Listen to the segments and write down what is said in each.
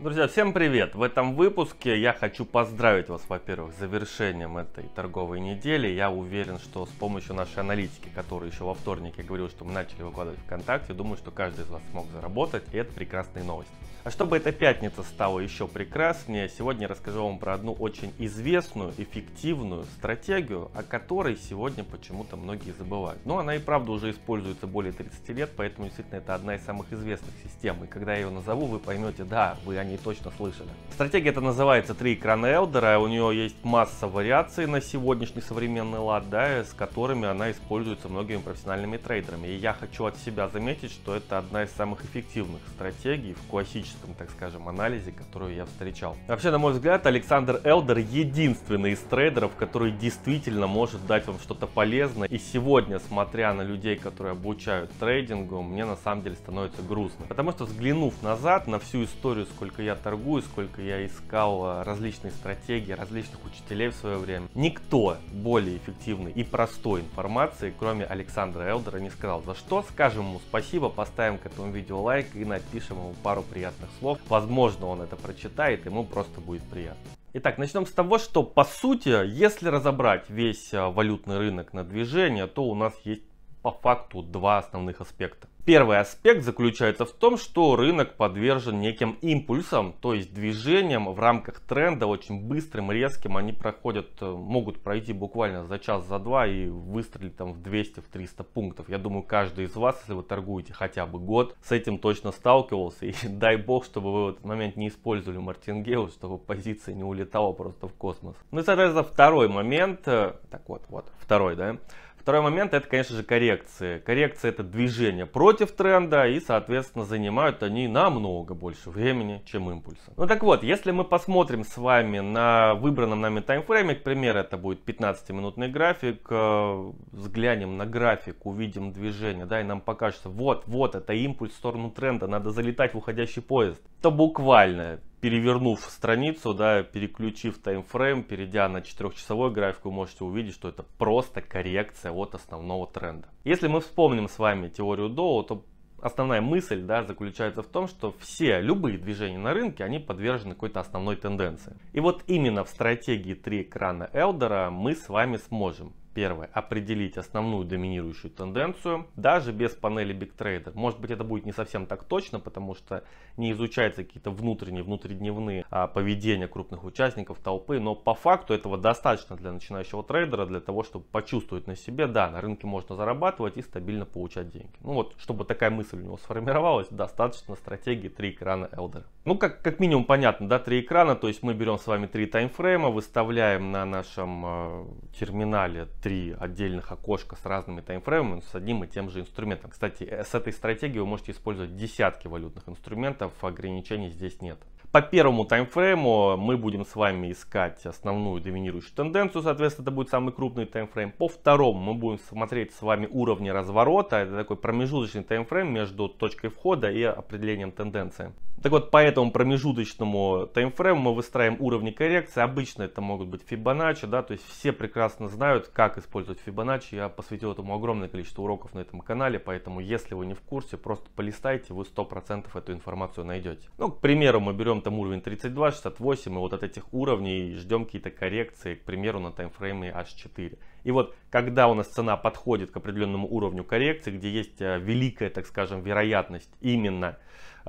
Друзья, всем привет! В этом выпуске я хочу поздравить вас, во-первых, с завершением этой торговой недели. Я уверен, что с помощью нашей аналитики, которую еще во вторник я говорил, что мы начали выкладывать ВКонтакте, думаю, что каждый из вас смог заработать, и это прекрасные новости. А чтобы эта пятница стала еще прекраснее, сегодня я расскажу вам про одну очень известную, эффективную стратегию, о которой сегодня почему-то многие забывают. Но она и правда уже используется более 30 лет, поэтому действительно это одна из самых известных систем. И когда я ее назову, вы поймете, да, вы о ней точно слышали. Стратегия эта называется «Три экрана Элдера», у нее есть масса вариаций на сегодняшний современный лад, да, с которыми она используется многими профессиональными трейдерами. И я хочу от себя заметить, что это одна из самых эффективных стратегий в классическом, так скажем, анализе, которую я встречал. Вообще, на мой взгляд, Александр Элдер единственный из трейдеров, который действительно может дать вам что-то полезное. И сегодня, смотря на людей, которые обучают трейдингу, мне на самом деле становится грустно. Потому что взглянув назад на всю историю, сколько я торгую, сколько я искал а, различные стратегии, различных учителей в свое время, никто более эффективный и простой информации, кроме Александра Элдера, не сказал. За что скажем ему спасибо, поставим к этому видео лайк и напишем ему пару приятных слов. Возможно, он это прочитает, ему просто будет приятно. Итак, начнем с того, что по сути, если разобрать весь а, валютный рынок на движение, то у нас есть по факту два основных аспекта. Первый аспект заключается в том, что рынок подвержен неким импульсам, то есть движениям в рамках тренда, очень быстрым, резким. Они проходят, э, могут пройти буквально за час, за два и выстрелить там в 200-300 пунктов. Я думаю, каждый из вас, если вы торгуете хотя бы год, с этим точно сталкивался. И дай бог, чтобы вы в этот момент не использовали мартингейл, чтобы позиция не улетала просто в космос. Ну и, соответственно, второй момент, э, так вот, вот, второй, да, Второй момент это, конечно же, коррекции. Коррекция это движение против тренда и, соответственно, занимают они намного больше времени, чем импульсы. Ну так вот, если мы посмотрим с вами на выбранном нами таймфрейме, к примеру, это будет 15-минутный график, э, взглянем на график, увидим движение, да, и нам покажется, вот, вот, это импульс в сторону тренда, надо залетать в уходящий поезд, то буквально перевернув страницу, да, переключив таймфрейм, перейдя на 4-часовой график, вы можете увидеть, что это просто коррекция от основного тренда. Если мы вспомним с вами теорию Доу, то основная мысль да, заключается в том, что все, любые движения на рынке, они подвержены какой-то основной тенденции. И вот именно в стратегии 3 экрана Элдера мы с вами сможем Первое. Определить основную доминирующую тенденцию, даже без панели Big Trader. Может быть это будет не совсем так точно, потому что не изучаются какие-то внутренние, внутридневные а, поведения крупных участников толпы, но по факту этого достаточно для начинающего трейдера, для того, чтобы почувствовать на себе, да, на рынке можно зарабатывать и стабильно получать деньги. Ну вот, чтобы такая мысль у него сформировалась, достаточно стратегии 3 экрана Elder. Ну, как, как минимум понятно, да, 3 экрана, то есть мы берем с вами 3 таймфрейма, выставляем на нашем э, терминале три отдельных окошка с разными таймфреймами, с одним и тем же инструментом. Кстати, э, с этой стратегией вы можете использовать десятки валютных инструментов, ограничений здесь нет. По первому таймфрейму мы будем с вами искать основную доминирующую тенденцию, соответственно, это будет самый крупный таймфрейм. По второму мы будем смотреть с вами уровни разворота, это такой промежуточный таймфрейм между точкой входа и определением тенденции. Так вот, по этому промежуточному таймфрейму мы выстраиваем уровни коррекции. Обычно это могут быть Fibonacci, да, то есть все прекрасно знают, как использовать Fibonacci. Я посвятил этому огромное количество уроков на этом канале, поэтому если вы не в курсе, просто полистайте, вы 100% эту информацию найдете. Ну, к примеру, мы берем там уровень 32, 68, и вот от этих уровней ждем какие-то коррекции, к примеру, на таймфрейме H4. И вот когда у нас цена подходит к определенному уровню коррекции, где есть э, великая, так скажем, вероятность именно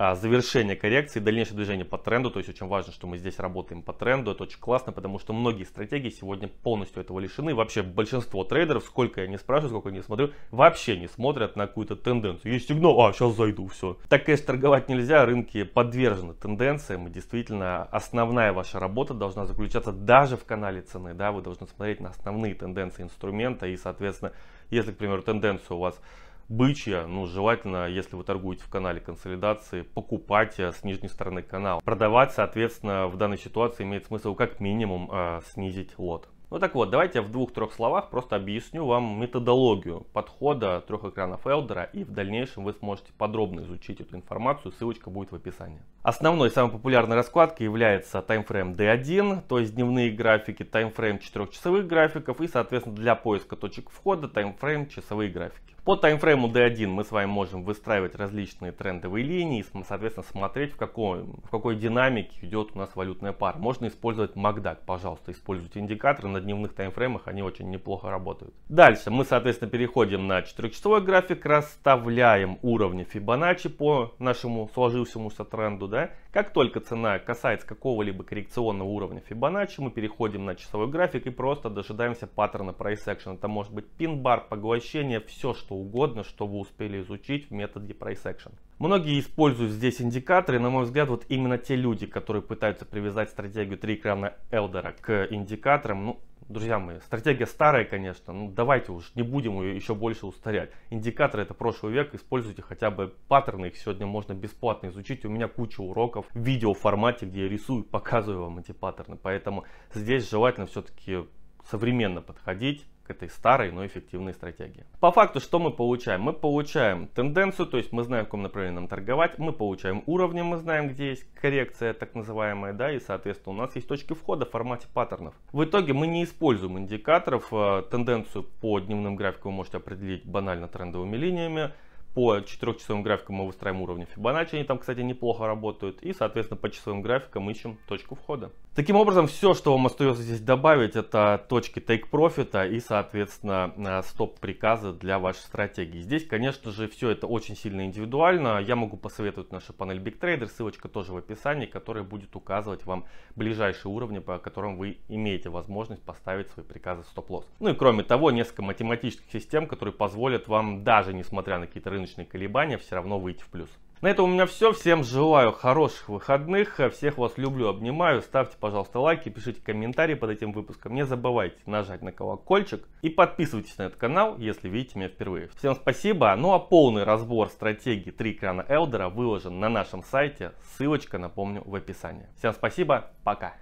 а, завершения коррекции, дальнейшее движение по тренду. То есть очень важно, что мы здесь работаем по тренду. Это очень классно, потому что многие стратегии сегодня полностью этого лишены. Вообще большинство трейдеров, сколько я не спрашиваю, сколько я не смотрю, вообще не смотрят на какую-то тенденцию. Есть сигнал, а сейчас зайду, все. Так, конечно, торговать нельзя, рынки подвержены тенденциям. И действительно, основная ваша работа должна заключаться даже в канале цены. Да, вы должны смотреть на основные тенденции инструмента. И, соответственно, если, к примеру, тенденция у вас бычья, ну, желательно, если вы торгуете в канале консолидации, покупать э, с нижней стороны канала. Продавать, соответственно, в данной ситуации имеет смысл как минимум э, снизить лот. Ну так вот, давайте я в двух-трех словах просто объясню вам методологию подхода трех экранов Элдера, и в дальнейшем вы сможете подробно изучить эту информацию, ссылочка будет в описании. Основной самой популярной раскладкой является таймфрейм D1, то есть дневные графики, таймфрейм 4-часовых графиков и, соответственно, для поиска точек входа таймфрейм часовые графики. По таймфрейму D1 мы с вами можем выстраивать различные трендовые линии, соответственно, смотреть, в какой, в какой динамике идет у нас валютная пара. Можно использовать MACD, пожалуйста, используйте индикаторы на дневных таймфреймах, они очень неплохо работают. Дальше мы, соответственно, переходим на 4-часовой график, расставляем уровни Fibonacci по нашему сложившемуся тренду. Да? Как только цена касается какого-либо коррекционного уровня Fibonacci, мы переходим на часовой график и просто дожидаемся паттерна price action. Это может быть пин-бар, поглощение, все, что что угодно, что вы успели изучить в методе Price. Многие используют здесь индикаторы, на мой взгляд, вот именно те люди, которые пытаются привязать стратегию 3 экрана Элдера к индикаторам, ну, Друзья мои, стратегия старая, конечно, ну давайте уж не будем ее еще больше устарять. Индикаторы это прошлый век, используйте хотя бы паттерны, их сегодня можно бесплатно изучить. У меня куча уроков в видео формате, где я рисую, показываю вам эти паттерны. Поэтому здесь желательно все-таки современно подходить этой старой, но эффективной стратегии. По факту, что мы получаем? Мы получаем тенденцию, то есть мы знаем, в каком направлении нам торговать, мы получаем уровни, мы знаем, где есть коррекция, так называемая, да, и, соответственно, у нас есть точки входа в формате паттернов. В итоге мы не используем индикаторов, э, тенденцию по дневным графикам вы можете определить банально трендовыми линиями, по 4-часовым графикам мы выстраиваем уровни Fibonacci, они там, кстати, неплохо работают. И, соответственно, по часовым графикам ищем точку входа. Таким образом, все, что вам остается здесь добавить, это точки take profit и, соответственно, э, стоп-приказы для вашей стратегии. Здесь, конечно же, все это очень сильно индивидуально. Я могу посоветовать нашу панель Big Trader, ссылочка тоже в описании, которая будет указывать вам ближайшие уровни, по которым вы имеете возможность поставить свои приказы стоп-лосс. Ну и кроме того, несколько математических систем, которые позволят вам, даже несмотря на какие-то рыночные колебания, все равно выйти в плюс. На этом у меня все. Всем желаю хороших выходных. Всех вас люблю, обнимаю. Ставьте, пожалуйста, лайки, пишите комментарии под этим выпуском. Не забывайте нажать на колокольчик и подписывайтесь на этот канал, если видите меня впервые. Всем спасибо. Ну а полный разбор стратегии 3 экрана Элдера выложен на нашем сайте. Ссылочка, напомню, в описании. Всем спасибо. Пока.